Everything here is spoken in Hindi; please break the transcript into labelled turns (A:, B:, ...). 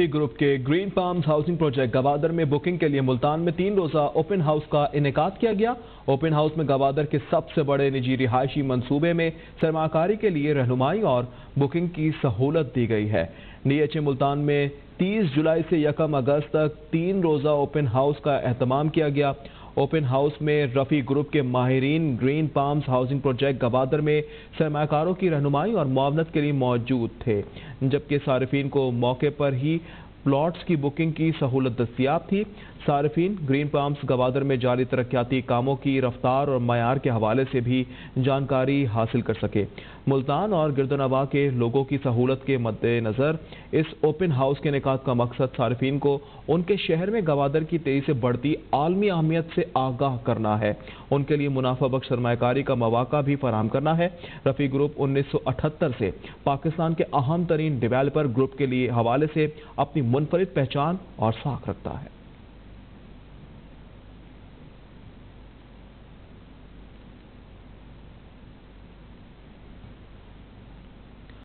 A: रफी ग्रुप के green palms housing project Gwadar में बुकिंग के लिए मुल्तान में तीन रोजा ओपन हाउस का इनका किया गया। ओपन हाउस में गवादर के सबसे बड़े निजी रिहायशी मंसूबे में सरमाकारी के लिए रहनुमाई और बुकिंग की सहूलत दी गई है। डी मुल्तान में 30 जुलाई से यकम अगस्त तक तीन रोजा ओपन हाउस का अहतमाम किया गया। ओपन हाउस में रफ़ी ग्रुप के माहरीन green palms housing project Gwadar में सरमाकारों की रहनुमाई और मुआवनत के लिए मौजूद थे, जबकि सार्फिन को मौके पर ही प्लॉट्स की बुकिंग की सहूलत दस्तियाब थी। सार्फिन, ग्रीन पाम्स, गवादर में जारी तरक्याती कामों की रफ्तार और मैार के हवाले से भी जानकारी हासिल कर सके। मुल्तान और गिरदनवा के लोगों की सहूलत के मद्देनज़र इस ओपन हाउस के निकात का मकसद सार्फिन को उनके शहर में गवादर की तेज़ी से बढ़ती आलमी अहमियत से आगाह करना है। उनके लिए मुनाफा बख्श सरमाकारी का मौका भी फराम करना है। रफ़ी ग्रुप उन्नीस सौ अठहत्तर से पाकिस्तान के अहम तरीन डिवेलपर ग्रुप के लिए हवाले से अपनी मुनफरद पहचान और साख रखता है।